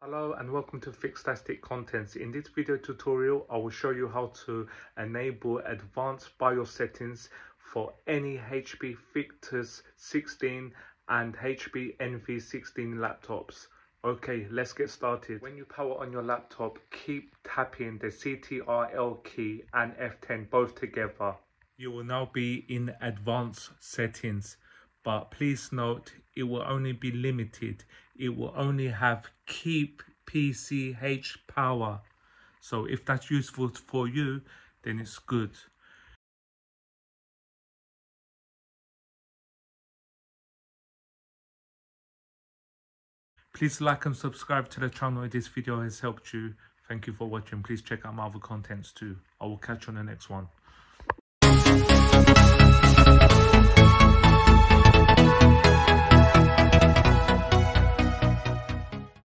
Hello and welcome to FIXtastic Contents. In this video tutorial, I will show you how to enable advanced BIOS settings for any HP Victus 16 and HP Envy 16 laptops. Okay, let's get started. When you power on your laptop, keep tapping the CTRL key and F10 both together. You will now be in advanced settings but please note it will only be limited. It will only have keep PCH power. So if that's useful for you, then it's good. Please like and subscribe to the channel if this video has helped you. Thank you for watching. Please check out my other contents too. I will catch you on the next one.